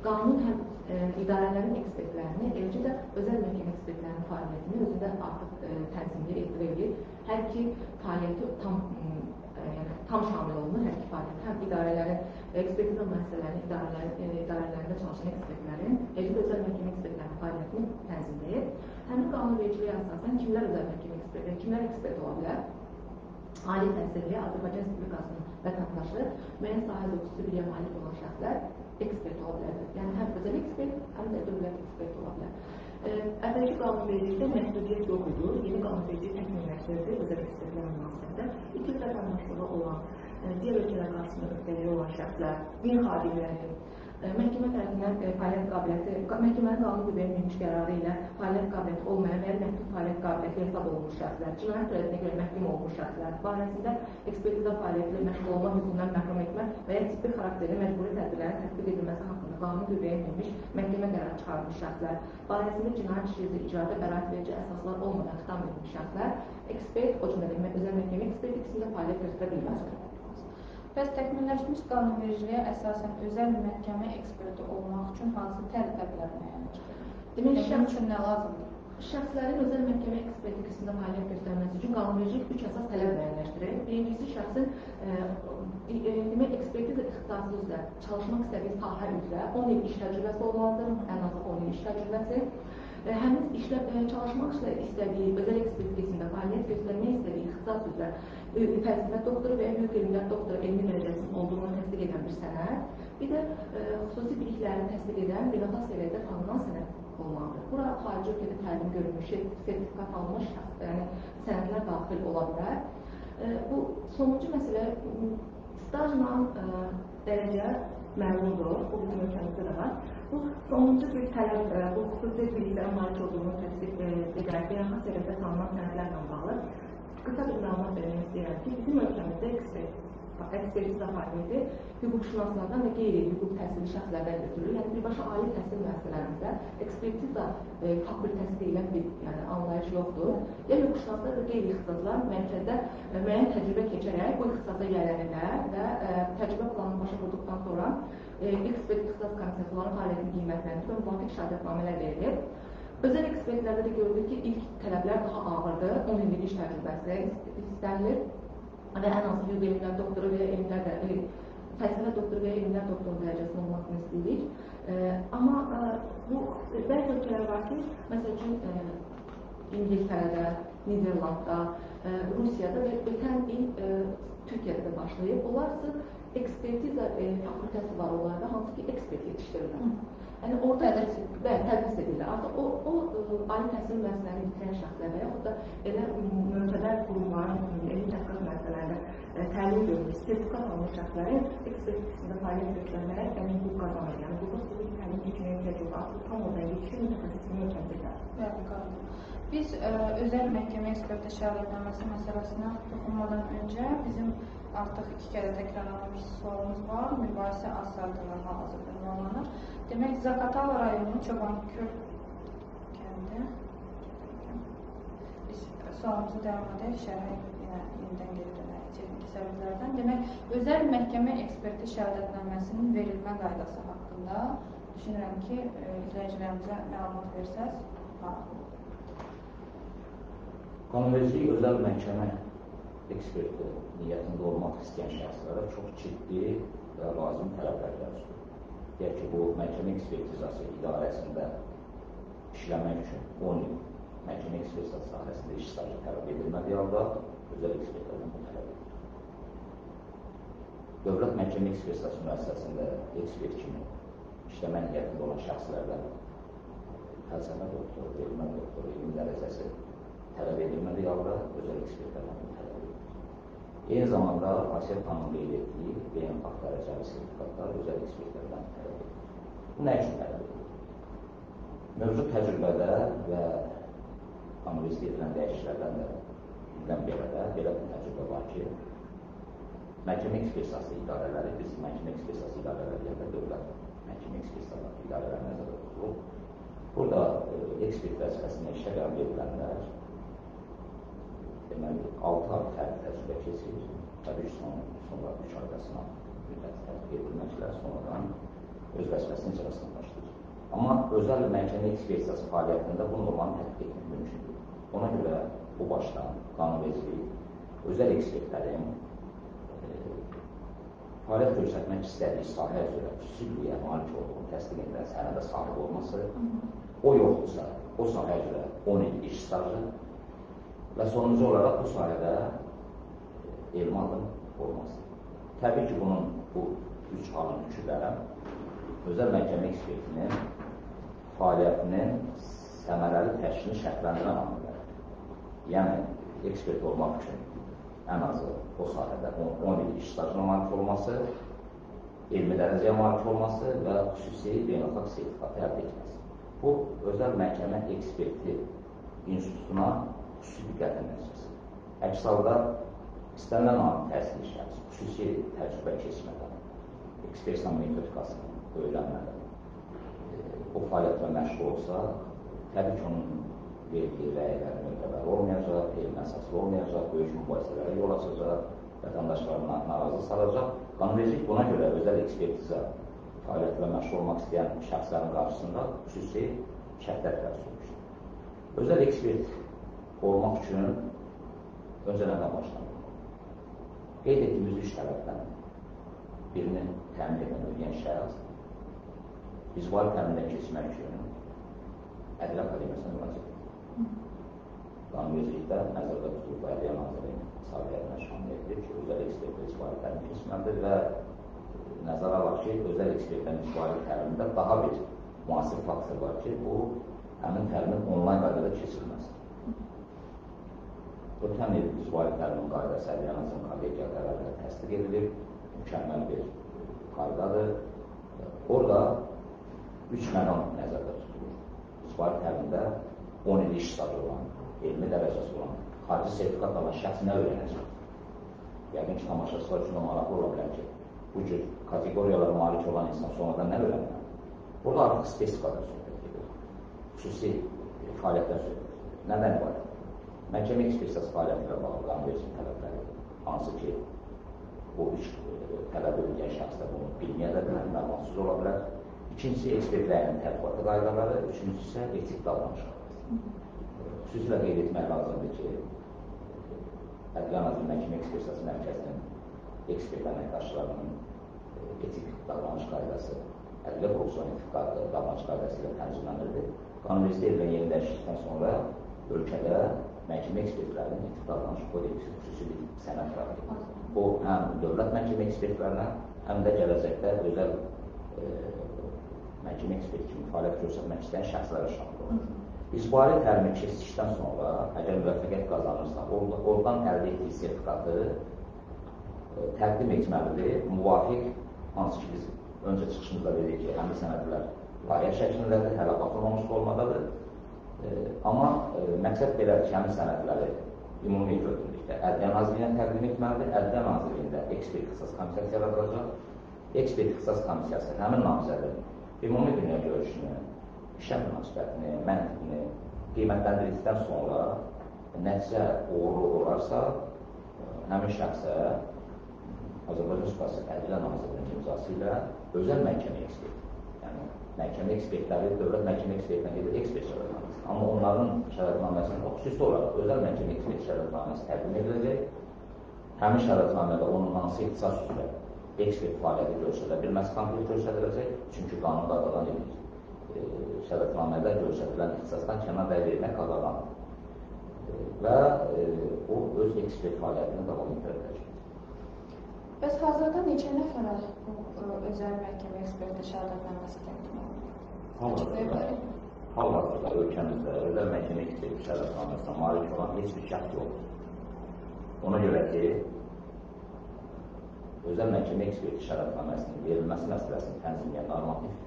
Qanun həm e, idarələrin ekspertlərini, eləcə də özəl məhkəmə ekspertlərinin fəaliyyətini özündə artıq e, tənzimli edir edir. Hər iki fəaliyyəti tam e, yəni tam şamil olunur hər iki fəaliyyət. Həm idarələrin ekspertiza müəssisələrinin idarələrin e, idarələrində çalışan ekspertlərin, eləcə də özəl məhkəmə ekspertlərinin fəaliyyətini tənzimləyir. Həmin qanunvericiliyə əsasən kimlər özəl məhkəmə eksperti, kimlər ekspert ola bilər? Ali təhsilli Azərbaycan Respublikasının vətəndaşı, müəyyən sahədə xüsusi biliyə malik olan şəxslər ekspert ola bilərlər. Yəni həm özəl ekspert, həm də dövlət ekspert ola bilər. Əvvəlki qanunvericilikdə məhdudiyyət yox idi. Yeni qanunvericilik təkmilləşdirdi özəl ekspertlər münasibətdə. İki il vətəndaşlığı olan, e, digər ölkələr qarşısında öhdəliyi olan şəxslər, din xadimləri, məhkəmə tərəfindən fəaliyyət qabiliyyəti, qa- məhkəmənin qanun qüvvəyə minmiş qərarı ilə fəaliyyət qabiliyyəti olmayan və ya məhdud fəaliyyət qabiliyyəti hesab olunmuş şəxslər, cinayət törədiyinə görə məhkum olmuş şəxslər barəsində ekspertiza fəaliyyəti ilə məşğul olma hüququndan məhrum etmə və ya ciddi xarakterli məcburi tədbirlərin tətbiq edilməsi haqqında qanun qüvvəyə minmiş məhkəmə qərarı çıxarmış şəxslər, barəsində cinayət işi icrada bəraət verici əsaslar olmadan xitam edilmiş şəxslər, ekspert, o cümlədən özəl məhkəmə ekspert ikisində fəaliyyət göstərə bilməzlər. Bəs təkmilləşmiş qanunvericiliyə əsasən özəl məhkəmə eksperti olmaq üçün hansı tələblər müəyyənləşdirilir? Bunun şəxs üçün nə lazımdır? Şəxslərin özəl məhkəmə ekspertikasında fəaliyyət göstərməsi üçün qanunvericilik üç əsas tələb müəyyənləşdirir. Birincisi şəxsin e, e, demək ekspertiza ixtisası üzrə çalışmaq istədiyi sahə üzrə 10 il iş təcrübəsi olmalıdır, ən azı 10 il iş təcrübəsi. E, həmin işlə e, çalışmaq istədiyi özəl ekspertikasında fəaliyyət göstərmək istədiyi ixtisas üzrə e, fəlsəfə doktoru və ya hüquq elmlər doktoru elmi dərəcəsinin olduğunu təsdiq edən bir sənəd, bir də e, xüsusi biliklərini təsdiq edən beynəlxalq səviyyədə tanınan sənəd olmalıdır. Bura xarici ölkədə təlim görülmüş, sertifikat almış yəni sənədlər daxil ola bilər. E, bu sonuncu məsələ stajla e, dərəcə məlumdur, bu bizim ölkəmizdə də var. Bu sonuncu bir tələb, bu xüsusi biliklərə malik olduğunu təsdiq edən beynəlxalq səviyyədə tanınan sənədlərlə bağlı qısa bir məlumat vermək istəyirəm ki, bizim ölkəmizdə ekspert ekspertiza fəaliyyəti hüquqşünaslardan və qeyri-hüquq təhsilli şəxslərdən götürülür. Yəni birbaşa ali təhsil müəssisələrimizdə ekspertiza e, fakültəsi deyilən bir yəni, anlayış yoxdur. Ya hüquqşünaslar və qeyri-ixtisaslar mərkəzdə e, müəyyən təcrübə keçərək bu ixtisasa gələnlər və e, təcrübə planını başa vurduqdan sonra e, ekspert ixtisas onların fəaliyyətini qiymətləndirir və müvafiq şəhadətnamələr verilir. Özəl ekspertlərdə də gördük ki, ilk tələblər daha ağırdır, 10 illik iş təcrübəsi istənilir və ən azı hüquq elmlər doktoru və ya elmlər də, fəlsəfə doktoru və ya elmlər doktoru dərəcəsində olmasını istəyirik. E, amma e, bu bəzi ölkələr var ki, məsəl üçün e, İngiltərədə, Niderlandda, e, Rusiyada və ötən il e, Türkiyədə də başlayıb. Onlar sırf ekspertiza e, fakültəsi var onlarda, hansı ki ekspert yetişdirirlər. Yəni orada tədris, bəli, tədris edirlər. Artıq o, o ə, ali təhsil müəssisələrini bitirən şəxslər və yaxud da elə mötəbər qurumların, elmi tədqiqat müəssisələrində təlim görmüş, sertifikat almış şəxslərin ekspertizasında fəaliyyət göstərmələr həmin hüquq qazanır. Yəni burada sizin təlim keçməyə ehtiyac yox. Artıq tam oradan yetişkin mütəxəssisin ölkəmizdə. Bəli, qanun. Biz ə, özəl məhkəmə eksperti şəhərlənməsi məsələsinə toxunmadan öncə bizim artıq iki kərə təkrarlanmış sualımız var. Mübahisə az saatında hal-hazırda ünvanlanır. Demək, Zakatala rayonu Çobanköl kəndi. Biz sualımızı davam edək, şərhə yenə yenidən geri dönək texniki səbəblərdən. Demək, özəl məhkəmə eksperti şəhadətnaməsinin verilmə qaydası haqqında düşünürəm ki, e, izləyicilərimizə məlumat versəz, maraqlı olur. Qanunvericilik özəl məhkəmə eksperti niyyətində olmaq istəyən şəxslərə çox ciddi və lazım tələblər gəlir. Deyək ki, bu məhkəmə ekspertizası idarəsində işləmək üçün 10 il məhkəmə ekspertizası sahəsində iş stajı tələb edilmədiyi halda özəl ekspertlərdən bu tələb edilir. Dövlət məhkəmə ekspertizası müəssisəsində ekspert kimi işləmə niyyətində olan şəxslərdən fəlsəfə doktoru, elmə doktoru, elm dərəcəsi tələb edilmədiyi halda özəl ekspertlərdən bu tələb edilir. Eyni zamanda Asiya xanımın qeyd etdiyi beynəlxalq dərəcəli sertifikatlar özəl ekspertlərdən tələb edilir. Bu nə üçün tələb edilir? Mövcud təcrübədə və analiz edilən dəyişiklərdən də bilən belə də belə bir təcrübə var ki, məhkəmə ekspertizası idarələri, biz məhkəmə ekspertizası idarələri deyəndə dövlət məhkəmə ekspertizası idarələri nəzərdə tutulub. Burada e, ekspert vəzifəsində işə qəbul edilənlər deməli 6 ay təcrübə keçir. Təbii ki, son, sonra 3 ayda sınav müddəti tətbiq edilməklə sonradan öz vəzifəsinin icrasına başlayır. Amma özəl məhkəmə ekspertizası fəaliyyətində bu normanı tətbiq etmək mümkündür. Ona görə bu başdan qanunvericilik özəl ekspertlərin e, fəaliyyət göstərmək istədiyi sahə üzrə xüsusi biliyə malik olduğunu təsdiq edən sənədə sahib olması, o yoxdursa, o sahə üzrə 10 il iş stajı və sonuncu olaraq bu sahədə elm adım olması. Təbii ki, bunun bu üç halın üçü də özəl məhkəmə ekspertinin fəaliyyətinin səmərəli təşkilini şərtləndirən amillərdir. Yəni, ekspert olmaq üçün ən azı o sahədə 10 il iş stajına malik olması, elmi dərəcəyə malik olması və xüsusi beynəlxalq sertifikatı əldə etməsi. Bu, özəl məhkəmə eksperti institutuna xüsusi diqqətin nəticəsi. Əks halda istənilən an təhsil şəxs xüsusi təcrübə keçmədən, ekspertlə metodikasını öyrənmədən bu fəaliyyətlə məşğul olsa, təbii ki, onun verdiyi rəylər möhtəbər olmayacaq, elm əsaslı olmayacaq, böyük mübahisələrə yol açacaq, vətəndaşlarına narazı salacaq. Qanunvericilik buna görə özəl ekspertiza fəaliyyətlə məşğul olmaq istəyən şəxslərin qarşısında xüsusi şərtlər təşkil Özəl ekspert olmaq üçün öncə nədən başlanır? Qeyd etdiyimiz üç tərəfdən birini təmin edən ödəyən şəxs vizval təmindən keçmək üçün Ədliyyə Akademiyasına müraciət edir. Qanunvericilikdə nəzərdə tutulub Ədliyyə Nazirliyinin sabiyyətinə şamil edilir ki, özəl ekspert vizval təmin keçməlidir və nəzərə alaq ki, özəl ekspertlərin vizval təlimində daha bir müasir faktor var ki, bu həmin təlimin onlayn qaydada keçirilməsi. Ötən il vizval təlimin qaydası Ədliyyə Nazirliyinin kollegiya qərarıyla təsdiq edilir mükəmməl bir qaydadır. Orada üç məqam nəzərdə tutulur. İsbari təlimdə 10 il iş stajı olan, elmi dərəcəsi olan, xarici sertifikat alan şəxs nə öyrənəcək? Yəqin ki, tamaşaçılar üçün maraqlı ola bilər ki, bu cür kateqoriyalara malik olan insan sonradan nə öyrənir? Burada artıq spesifikadan söhbət gedir. Xüsusi fəaliyyətdən söhbət gedir. Nədən ibarət? Məhkəmə ekspertizası fəaliyyəti ilə bağlı qanunvericinin tələbləri, hansı ki, bu üç tələb edilən şəxslər bunu bilməyə də bilər, məlumatsız ola bilər. İkincisi, ekspertlərin tədqiqatı qaydaları, üçüncüsü isə etik davranış qaydası. Xüsusilə qeyd etmək lazımdır ki, Ədliyyə Nazirinin Məhkəmə Ekspertizası Mərkəzinin ekspert əməkdaşlarının etik davranış qaydası, ədliyyə korpusunun etik davranış qaydası ilə tənzimlənirdi. Qanunvericidə edilən yeni dəyişiklikdən sonra ölkədə məhkəmə ekspertlərinin davranış kodeksi xüsusi bir sənəd var. Bu həm dövlət məhkəmə ekspertlərinə, həm də gələcəkdə özəl e, məhkəmə ekspert kimi fəaliyyət göstərmək istəyən şəxslərə şamil olur. İcbari təlimi keçdikdən sonra, əgər müvəffəqiyyət qazanırsa, oradan əldə etdiyi sertifikatı e, təqdim etməlidir, müvafiq, hansı ki, biz öncə çıxışımızda dedik ki, həmin sənədlər layihə şəklindədir, hələ baxılmamış olmadadır. E, amma e, məqsəd belədir ki, həmin sənədləri ümumi götürdükdə Ədliyyə Nazirliyinə təqdim etməlidir. Ədliyyə Nazirliyində ekspert ixtisas komissiyası yaradılacaq. Ekspert ixtisas komissiyası həmin namizədin ümumi dünya görüşünü, işə münasibətini, məntiqini qiymətləndirdikdən sonra nəticə uğurlu olarsa, həmin şəxsə Azərbaycan Respublikası Ədliyyə Nazirliyinin imzası ilə özəl məhkəmə ekspert, yəni məhkəmə ekspertləri dövlət məhkəmə ekspertləri ilə ekspert şərəfləri Amma onların şərətnaməsində xüsusi olaraq özəl məhkəmə ekspert şərətnaməsi təqdim ediləcək. Həmin şərətnamədə onun hansı ixtisas üzrə ekspert fəaliyyəti göstərilə bilməsi konkret göstəriləcək. Çünki qanun qadağan edir. E, şərətnamədə göstərilən ixtisasdan kənar dəy vermək qadağandır. E, və e, o öz ekspert fəaliyyətini davam etdirəcək. Bəs hazırda neçə nəfərə bu özəl məhkəmə eksperti şəhadətnaməsi təqdim olunur? Hal-hazırda ölkəmizdə özəl məhkəmə eksperti şərəfnaməsinə malik olan heç bir şəxs yoxdur. Ona görə ki, özəl məhkəmə eksperti şərəfnaməsinin verilməsi məsələsini tənzimləyən normativ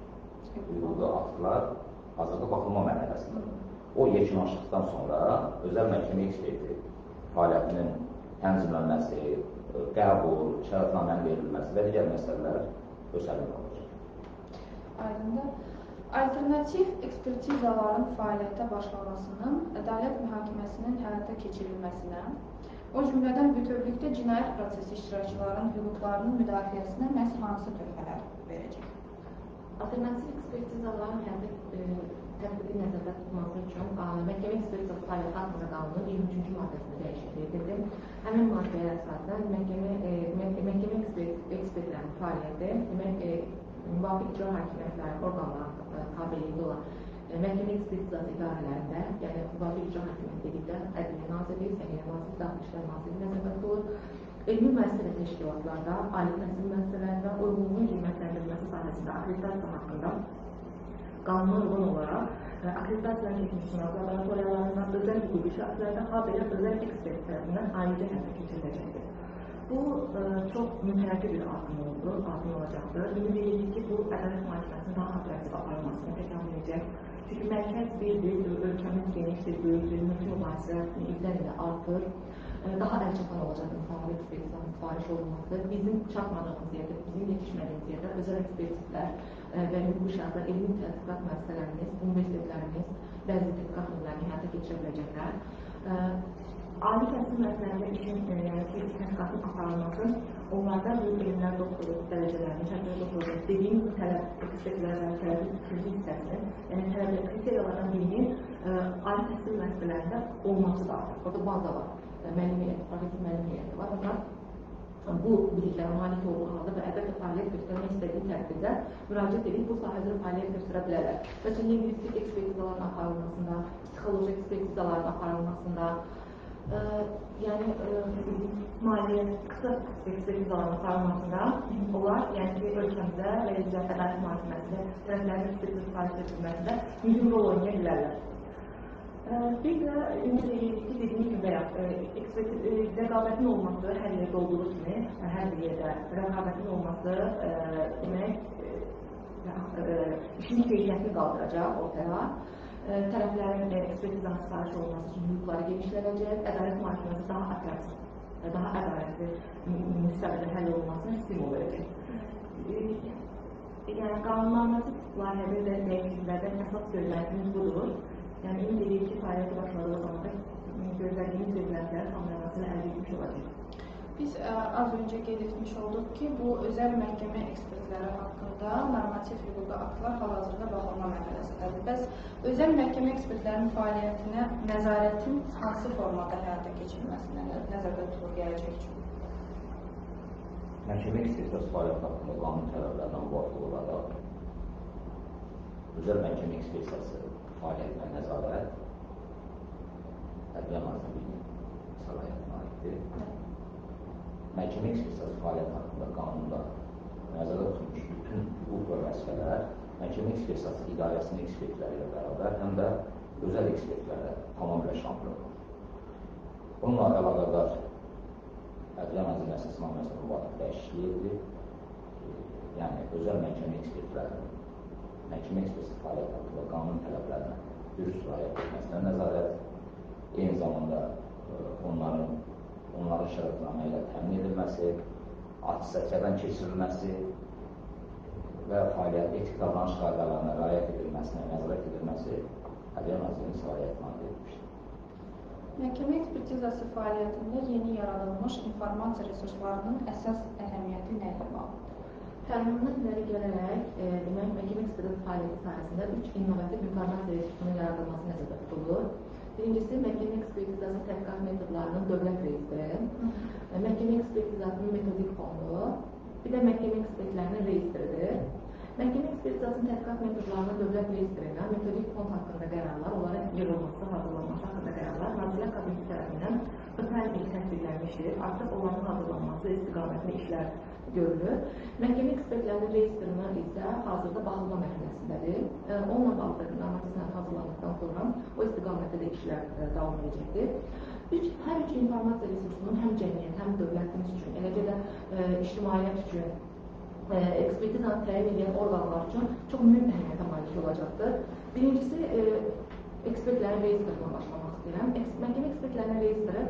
hüquqi aktlar hazırda baxılma mərhələsində. O yekunlaşdıqdan sonra özəl məhkəmə eksperti fəaliyyətinin tənzimlənməsi, qəbul, şərəfnamənin verilməsi və digər məsələlər öz əlində olacaq. Aydındır. Alternativ ekspertizaların fəaliyyətə başlamasının ədalət mühakiməsinin həyata keçirilməsinə, o cümlədən bütövlükdə cinayət prosesi iştirakçılarının hüquqlarının müdafiəsinə məhz hansı töhfələr verəcək? Alternativ ekspertizaların həyata e, tətbiqi nəzərdə tutması üçün məhkəmə ekspertizası fəaliyyəti haqqında qanunun 23-cü maddəsində dəyişiklik edildi. Həmin maddəyə əsasən məhkəmə e, məhkəmə ekspert, ekspertlərin fəaliyyəti demək müvafiq icra hakimiyyətləri orqanları tabeliyində olan e, məhkəmə ekspertizası idarələrində, yəni müvafiq icra hakimiyyəti dedikdə Ədliyyə Nazirliyi, Səhiyyə Nazirliyi, Daxili İşlər Nazirliyi nəzərdə tutulur. Elmi müəssisə təşkilatlarda, ali təhsil müəssisələrində uyğunluğun qiymətləndirilməsi sahəsində akkreditasiya haqqında qanuna uyğun olaraq e, akkreditasiyadan keçmiş sınaq laboratoriyalarında, özəl hüquqi şəxslərdə, habelə özəl ekspert tərəfindən ayrıca həyata keçiriləcəkdir. Bu ə, e, çox mütərəqqi bir addım oldu, addım olacaqdır. Ümid edirik ki, bu ədalət mühakiməsinin daha operativ aparılmasına təkan verəcək. Çünki mərkəz birdir, ölkəmiz genişdir, böyükdür, mümkün mübahisə ildən ilə artır. Ə, daha əl çatan olacaq insanlar ekspertizanın sifariş olunması. Bizim çatmadığımız yerdə, bizim yetişmədiyimiz yerdə özəl ekspertlər və hüquqi şəxslər, elmi tədqiqat müəssisələrimiz, universitetlərimiz bəzi tədqiqat növlərini həyata keçirə biləcəklər ali təhsil müəssisələrində işin e, yəni fiziki tədqiqatın aparılması, onlarda bu elmlər doktoru dərəcələrini, şəkil doktoru dediyim tələb ekspertlərdən tələbin ikinci hissəsini, yəni tələb kriteriyalardan birinin ə, ali təhsil müəssisələrində olmaqçıdır artıq. Orada baza var. Professor müəllim heyəti var. Onlar bu biliklərə malik olduğu halda və əlbəttə fəaliyyət göstərmək istədiyi təqdirdə müraciət edib bu sahədə fəaliyyət göstərə bilərlər. Məsələn, lingvistik ekspertizaların aparılmasında, psixoloji ekspertizaların aparılmasında, yəni maliyyə qısa ekspertizaların aparılmasında onlar, yəni ki, ölkəmizdə və Icra Ədalət Məhkəməsində tərəflərin ekspertiza sifariş edilməsində mühüm rol oynaya bilərlər. Bir də edirik ki, dediyim kimi bayaq, rəqabətin olması hər yerdə olduğu kimi, hər bir yerdə rəqabətin olması demək ə, ə, işin keyfiyyətini qaldıracaq ortaya. Tərəflərin ekspertizanın sifariş olunması üçün hüquqları genişlənəcək, ədalət mühakiməsi daha attraktiv, ə, daha ədalətli mü- müstəvidə həll olunmasına stimul verəcək. Yəni qanunnaməsi layihədə də dəyişikliklərdən əsas gözləntimiz budur. Yəni ümid edirik ki, fəaliyyətə başladığı zaman da gözlədiyimiz gözləntilər tamamlamasını əldə etmiş olacaq. Biz ə, az öncə qeyd etmiş olduq ki, bu özəl məhkəmə ekspertləri haqqında normativ hüquqi aktlar hal-hazırda baxılma mərhələsindədir. Bəs özəl məhkəmə ekspertlərinin fəaliyyətinə nəzarətin hansı formada həyata keçirilməsi nə- nəzərdə tutulur gələcək üçün? Məhkəmə ekspertizası fəaliyyəti haqqında qanun tələblərinə müvafiq olaraq özəl məhkəmə ekspertizası fəaliyyətinə nəzarət Ədliyyə Nazirliyinin səlahiyyətinə aiddir. Məhkəmə ekspertizası fəaliyyəti haqqında qanunda nəzərdə tutulmuş bütün hüquq və vəzifələr məhkəmə ekspertizası idarəsinin ekspertləri ilə bərabər həm də özəl ekspertlərə tamamilə şamil olunur. Bununla əlaqədar Ədliyyə Nazirliyinin əsasnaməsində müvafiq dəyişiklik edilir. E, Yəni, özəl məhkəmə ekspertlərinin məhkəmə ekspertisi fəaliyyəti haqqında qanun tələblərinə dürüst riayət etməsinə nəzarət, eyni zamanda e, onların onların şərəfnamə ilə təmin edilməsi, atisiyyadan keçirilməsi və fəaliyyət etik davranış qaydalarına riayət edilməsinə nəzarət edilməsi Ədliyyə Nazirliyinin səlahiyyətinə aid edilmişdir. Məhkəmə ekspertizası fəaliyyətində yeni yaradılmış informasiya resurslarının əsas əhəmiyyəti nə ilə bağlıdır? Fərmandan irəli gələrək, e, demək, məhkəmə ekspertizası fəaliyyəti sahəsində üç innovativ informasiya resursunun yaradılması nəzərdə tutulur. Birincisi, məhkəmə ekspertizası tədqiqat metodlarının dövlət reyestri, e, məhkəmə ekspertizasının metodik fonu, bir də məhkəmə ekspertlərinin reyestridir. Məhkəmə ekspertizasının tədqiqat metodlarının dövlət reyestrində metodik fond haqqında qərarlar, onların yığılması, hazırlanması haqqında qərarlar Nazirlər Kabineti tərəfindən ötən il təsdiqlənmişdir. Artıq onların hazırlanması istiqamətində işlər görülür. Məhkəmə ekspertlərinin reyestrına isə hazırda baxılma mərhələsindədir. E, Onunla bağlı da normativ sənəd hazırlandıqdan sonra o istiqamətdə də işlər e, davam edəcəkdir. Üç, hər üç informasiya resursunun həm cəmiyyət, həm dövlətimiz üçün, eləcə də e, ictimaiyyət üçün e, ekspertizanı təyin edən orqanlar üçün çox mühüm əhəmiyyətə malik olacaqdır. Birincisi, e, ekspertlərin reyestrından başlamaq istəyirəm. Eks məhkəmə ekspertlərinin reyestri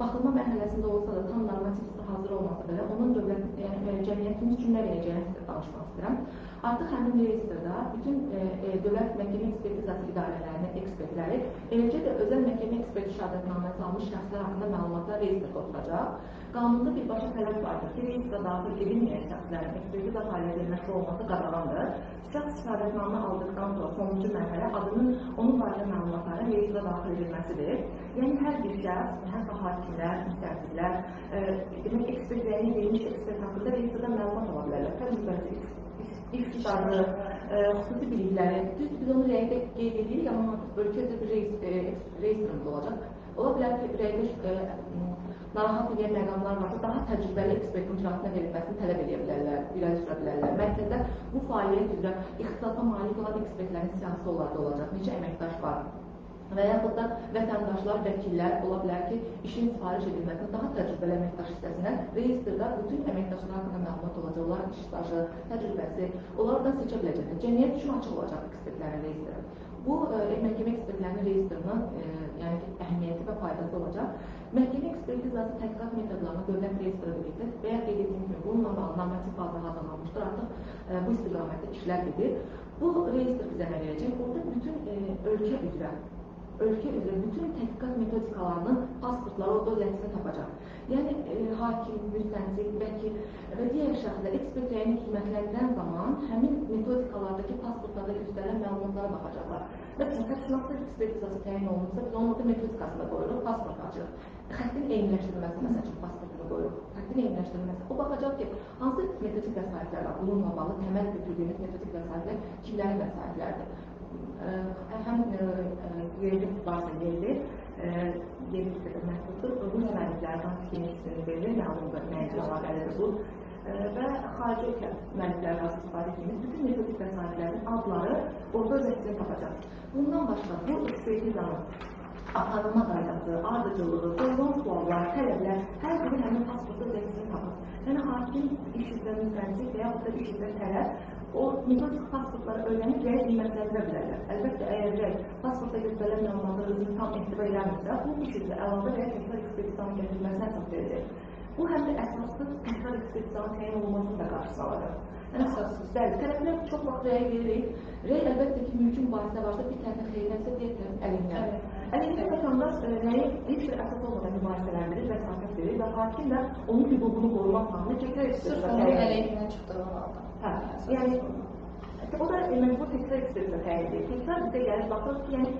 baxılma mərhələsində olsa da tam normativ hazır olmasa belə onun dövlət, yəni e, cəmiyyətimiz üçün nə verəcəyini danışmaq istəyirəm. Artıq həmin reyestrdə bütün e, e, dövlət məhkəmə ekspertizası idarələrinin ekspertləri, eləcə də özəl məhkəmə ekspert şəhadətnaməsi almış şəxslər haqqında məlumatlar reyestrdə oturacaq. Qanunda birbaşa tələb vardır ki, reyestrə daxil edilməyən şəxslərin ekspertiza fəaliyyəti məşğul olması qadağandır. Şəxs şəhadətnamə aldıqdan sonra sonuncu mərhələ adının onun barədə məlumatların reyestrə daxil edilməsidir. Yəni hər bir şəxs, hətta hakimlər, müstəqillər, e, demək ekspertlərin verilmiş ekspert haqqında reyestrdə məlumat ala bilərlər. Təcrübəsi, ixtisarı, e, xüsusi bilikləri, düz biz onu rəydə qeyd edirik, amma ölkə üzrə bir reys- e, reyestrimiz olacaq. Ola bilər ki, rəydə e, narahat edən məqamlar varsa, daha təcrübəli ekspertin icraatına verilməsini tələb edə bilərlər, irəli sürə bilərlər. Mərkəzdə bu fəaliyyət üzrə ixtisasa malik olan ekspertlərin siyasi onlarda olacaq. Neçə əməkdaş var? Və yaxud da vətəndaşlar, vəkillər ola bilər ki, işin sifariş edilməsində daha təcrübəli əməkdaş hissəsindən reyestrdə bütün əməkdaşlar haqqında məlumat olacaq, onların iş stajı, təcrübəsi, onlardan seçə biləcəklər. Cəmiyyət üçün açıq olacaq ekspertlərin reyestri. Bu e, məhkəmə ekspertlərinin reyestrinin e, yəni əhəmiyyəti və faydası olacaq. Məhkəmə ekspertizası tədqiqat metodlarına dövlət reyestri edildi və ya qeyd etdiyim kimi bununla bağlı normativ bazı hazırlanmışdır. Artıq e, bu istiqamətdə işlər gedir. Bu reyestr bizə nə verəcək? Orada bütün e, ölkə üzrə ölkə üzrə bütün tədqiqat metodikalarının pasportları orada öz əksini tapacaq. Yəni e, hakim, müstənsiq, vəkil və digər şəxslər ekspert rəyini qiymətləndirən zaman həmin metodikalardakı pasportlarda göstərilən məlumatlara baxacaqlar. Məsələn, təfsilatlı ekspertizası təyin olunursa, biz onun orada metodikasında qoyuruq, pasport açırıq. Xəttin eyniləşdirilməsi məsəl üçün pasportunu qoyuruq. Xəttin eyniləşdirilməsi. O baxacaq ki, hansı metodik vəsaitlər var, bununla bağlı təməl götürdüyümüz metodik vəsaitlər kimlərin vəsaitləridir. Həm yerli varsa yerli, yerli qədər məhduddur. Rus müəllifləri hansı ki, ismini verilir, məlumdur, mənimlə əlaqəlidir bu. Və xarici ölkə müəllifləri arası istifadə etdiyimiz bütün metodik vəsaitlərin adları orada öz əksini tapacaq. Bundan başqa bu ekspertizanın aparılma qaydası, ardıcılığı, qoyulan suallar, tələblər, hər biri həmin pasportda zəksini tapır. Yəni, hakim iş üzrə müstənsiq və yaxud da iş üzrə tələb o metodik pasportları öyrənib rəy qiymətləndirə bilərlər. Əlbəttə, əgər rəy pasportda göstərilən məlumatlar özünü tam ehtiva eləmirsə, bu iş üzrə əlavə rəy təkrar ekspertizanın gətirilməsinə əsas verilir. Bu həm də əsaslı təkrar ekspertizanın təyin olunmasını da qarşısına alır. Yəni, əsassız. Bəli, tələblər çox vaxt rəy veririk. Rəy əlbəttə ki, mümkün bahisdə varsa bir tərəfə xeyirlənsə, digər tərəf əlindən. Əlində vətəndaş rəyi heç bir əsas olmadan mübahisələndirir, vəsatət verir və hakim də onun hüququnu qorumaq namına təkrar Sırf onun əleyhinə çıxdığını halda. Hə, yəni o da məcbur təkrar ekspertizə təyin edir. Təkrar bizə gəlir, baxır ki, yəni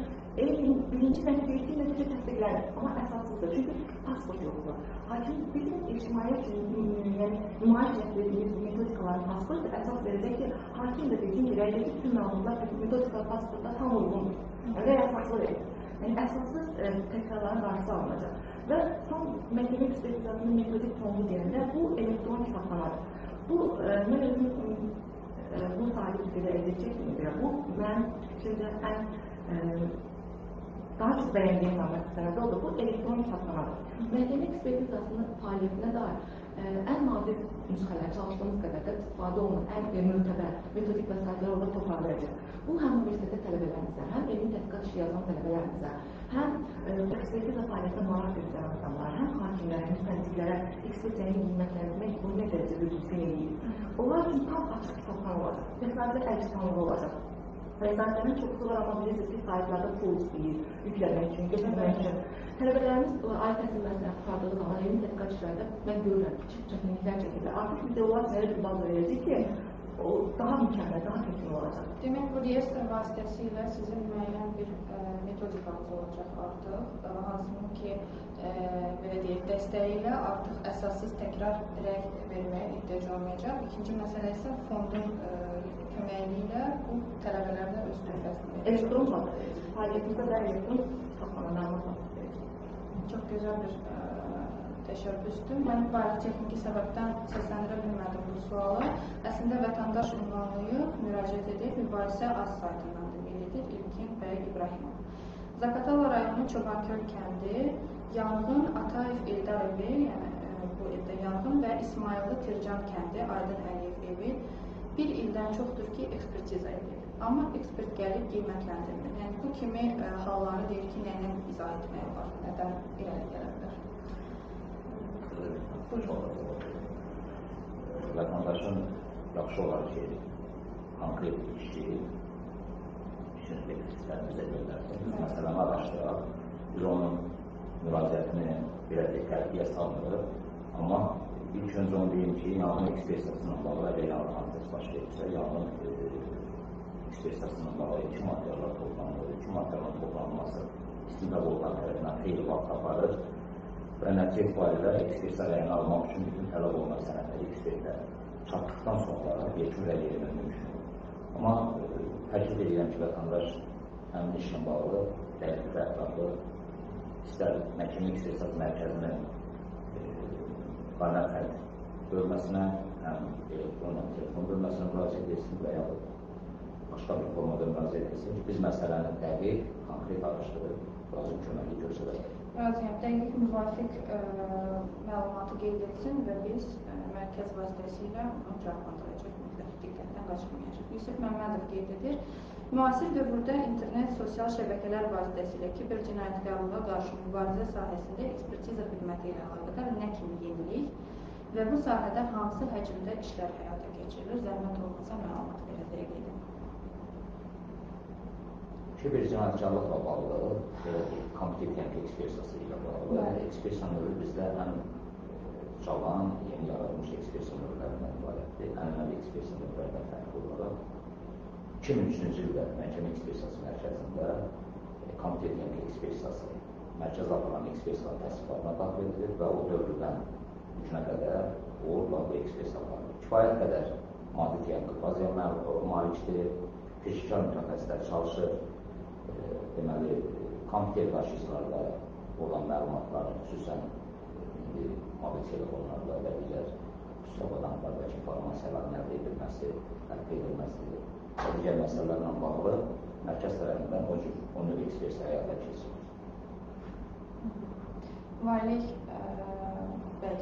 elə birinci etdiyi nəticə təsdiqlənir, amma əsassızdır. Çünki pasport yoxdur. Hakim bizim ictimaiyyət üçün, yəni nümayiş etdirdiyimiz metodikaların pasportu əsas verəcək ki, hakim də dediyin ki, rəydəki bütün məlumatlar metodika pasportda tam uyğundur. Yəni, əsaslı verir. Yəni, əsassız e, təkrarların qarşısı alınacaq. Və son məhkəmə ekspertizasının metodik fonu deyəndə bu elektron kitabxanadır. Bu, e, mən özüm e, bu sahib üzrə edəcək və bu mən fikrimcə ən e, daha çox bəyəndiyim məqsədə odur. Bu elektron kitabxanadır. Məhkəmə ekspertizasının fəaliyyətinə dair ə, ən nadir nüsxələr çalışdığımız qədər də istifadə olunan ən mötəbər metodik vəsaitləri orada toparlayacaq. Bu həm universitet yazan tələbələrimizə, həm ekspertiza fəaliyyətinə maraq göstərən adamlar, həm hakimlərə, müstəntiqlərə ekspertiyəni qiymətləndirmək bunu nə dərəcə mümkün edir. Onlar üçün tam açıq kitabxana olacaq, vəsaitlər əl kitabxana olacaq. Vəsaitlərin çoxu var, amma bilirsiniz ki, saytlarda pul istəyir, yükləmək üçün, götürmək üçün. Tələbələrimiz ali təhsil müəssisəsinə apardığı zaman elmi tədqiqat işlərində mən görürəm ki, çətinliklər çəkirlər. Artıq bizdə onlar mənə bir baza verəcək ki, o daha mükəmməl, daha kesin olacaq. Demək, bu reestr vasitəsilə sizin müəyyən bir ə, e, metodikanız olacaq artıq, e, hansının ki, ə, e, belə deyək, dəstəyi ilə artıq əsassız təkrar rəy verməyə ehtiyac olmayacaq. İkinci məsələ isə fondun ə, köməyi ilə bu tələbələrdə öz verir. Elektron fəaliyyətimizdə də elektron tapmalı məlumat Çox gözəl bir ə, təşəbbüsdür. Mən bayaq texniki səbəbdən səsləndirə bilmədim bu sualı. Əslində vətəndaş ünvanlayıb, müraciət edib, mübahisə az saytından da qeyd İlkin bəy İbrahimov. Zakatala rayonu Çobanköl kəndi, yanğın Atayev Eldar evi, yəni ə, bu evdə yanğın və İsmayıllı Tircan kəndi, Aydın Əliyev evi bir ildən çoxdur ki, ekspertiza edir. Amma ekspert gəlib qiymətləndirmir. Yəni bu kimi ə, halları deyir ki, nə ilə izah etmək olar, nədən irəli gələ? Vətəndaşın yaxşı olar ki, konkret işi işin spesifiklərimizə göndərsin. Məsələni araşdıraq, biz onun müraciətini belə diqqətliyə salmırıq. Amma ilk öncə onu deyim ki, yanğın ekspresiyasından bağlı və yanğın hadisəsi baş verirsə, yanğın ekspresiyasından bağlı iki materiallar toplanılır. İki materialın toplanılması istintaq olunan tərəfindən xeyli vaxt aparır və nəticə etibarilə ekspertizə rəyini almaq üçün bütün tələb olunan sənədləri ekspertə çatdıqdan sonra yekun rəy vermək mümkündür. Amma e, təklif edirəm ki, vətəndaş həmin işlə bağlı dəqiq və ətraflı istər məhkəmə ekspertizası mərkəzinin e, qaynaq xətt bölməsinə, həm elektron, həm telefon bölməsinə müraciət etsin və ya başqa bir formada müraciət etsin ki, biz məsələni dəqiq, konkret araşdırıb, lazım köməkli göstərək. Razıyam. Dəqiq müvafiq ə, məlumatı qeyd etsin və biz ə, mərkəz vasitəsilə onu cavablandıracaq mütləq diqqətdən qaçırmayacaq. Yusuf Məmmədov qeyd edir. Müasir dövrdə internet, sosial şəbəkələr vasitəsilə kiber cinayətkarlığa qarşı mübarizə sahəsində ekspertiza xidməti ilə əlaqədar nə kimi yenilik və bu sahədə hansı həcmdə işlər həyata keçirilir? Zəhmət olmasa məlumat verəcək qeyd edin. Kiber cinayətkarlıqla bağlı belə konkret kompetent ekspertizası ilə bağlı. Bəli. Ekspertiza növü bizdə ən e, cavan, yeni yaradılmış ekspertiza növlərindən ibarətdir. Ənənəvi ekspertiza növlərindən fərqli olaraq 2003-cü ildə məhkəmə ekspertizası mərkəzində e, kompetent ekspertizası mərkəz aparan ekspertizaların təsdiqatına daxil edilir və o dövrdən günə qədər uğurla bu ekspertiza aparılır. Kifayət qədər maddi texniki bazaya məl- malikdir, peşəkar mütəxəssislər çalışır, e, deməli, komputer daşıyıcılarla olan məlumatların, xüsusən e, indi mobil telefonlarla və digər xüsusən adamlardakı informasiyaların əldə edilməsi, əldə edilməsidir. Və digər məsələlərlə bağlı mərkəz tərəfindən o cür o növ ekspertiza həyata keçirilir. Valih ə, bəy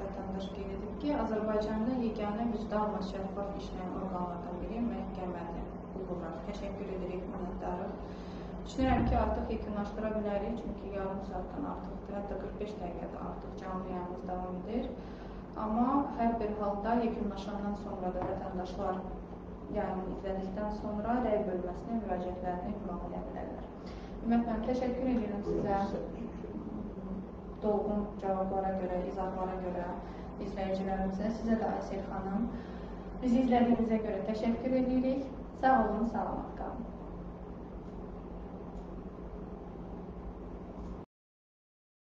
vətəndaş qeyd edib ki, Azərbaycanda yeganə vicdanla şəffaf işləyən orqanlardan biri məhkəmədir. Uğurlar. Təşəkkür edirik, minnətdarıq. Düşünürəm ki, artıq yekunlaşdıra bilərik, çünki yarım saatdan artıqdır, hətta 45 dəqiqədə artıq canlı yayımımız davam edir. Amma hər bir halda yekunlaşandan sonra da vətəndaşlar yayımı izlədikdən sonra rəy bölməsinə müraciətlərini ünvanlaya bilərlər. Ümumiyyətlə, təşəkkür edirəm sizə dolğun cavablara görə, izahlara görə izləyicilərimizə, sizə də Aysel xanım. Bizi izlədiyinizə görə təşəkkür edirik. Sağ olun, salamat qalın.